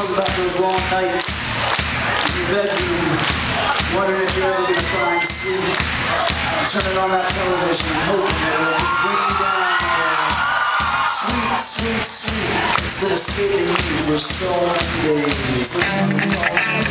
one's about those long nights in your bedroom, wondering if you're ever going to find sleep, turning on that television and hoping that it'll just bring you down. Sweet, sweet, sweet. It's been escaping you for so many days.